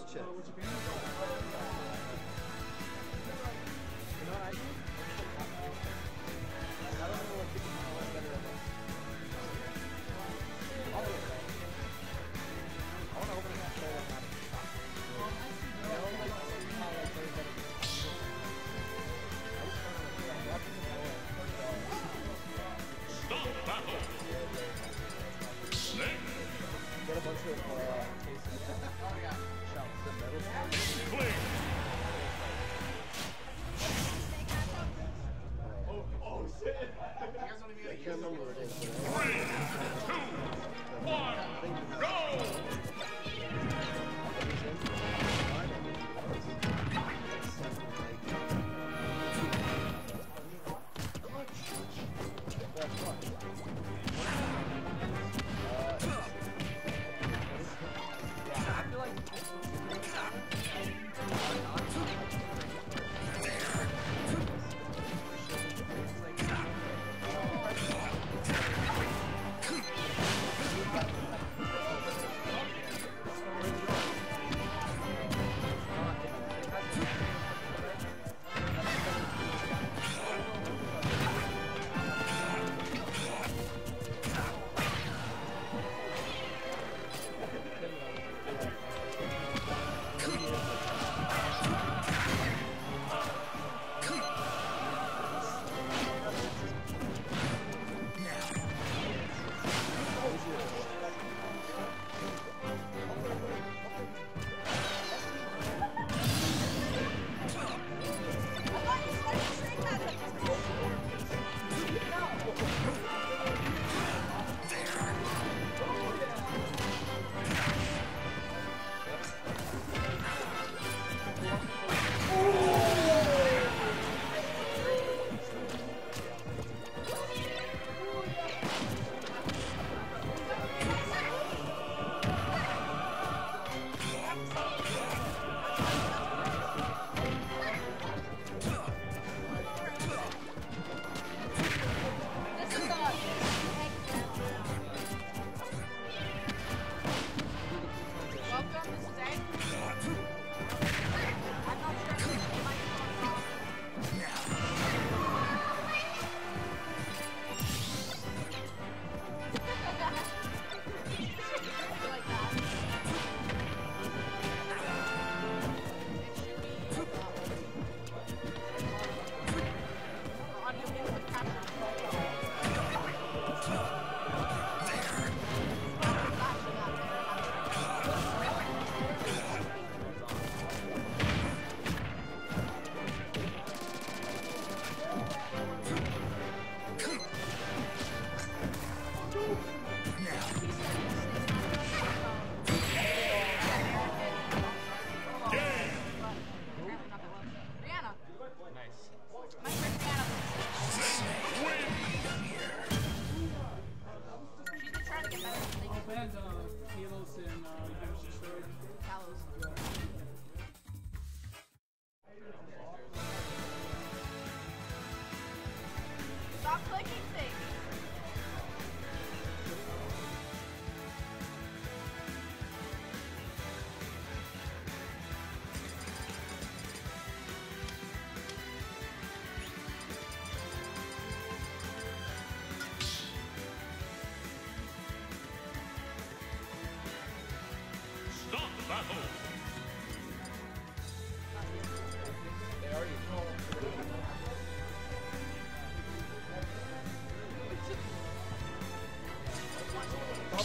those chips. I don't know what All bands, uh, Talos and, uh, Talos.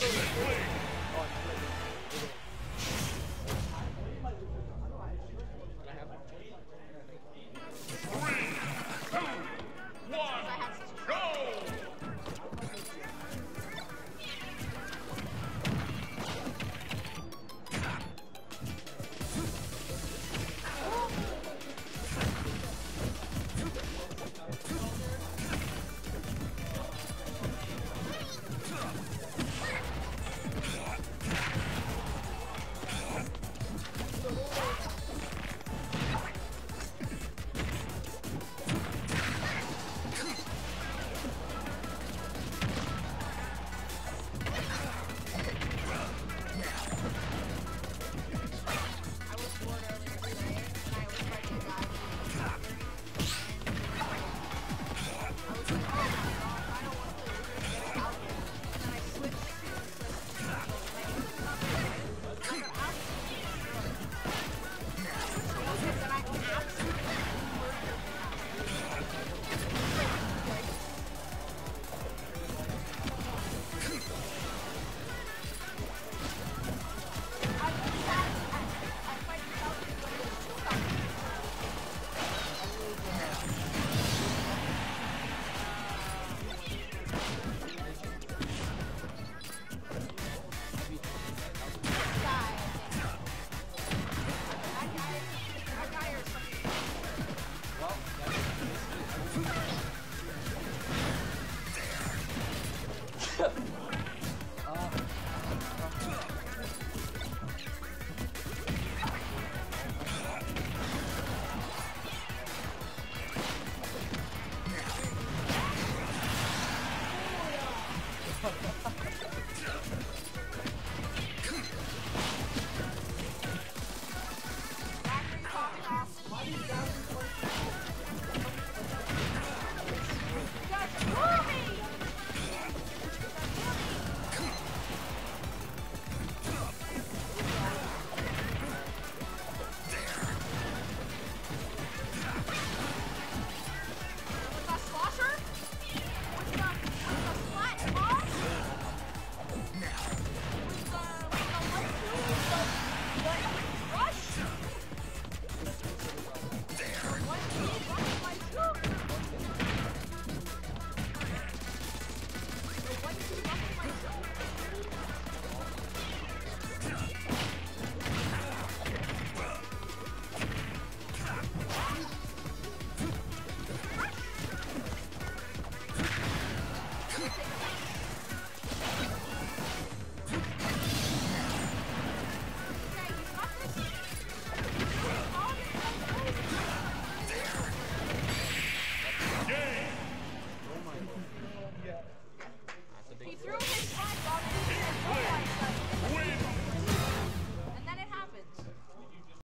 Let's go. ハハハハ!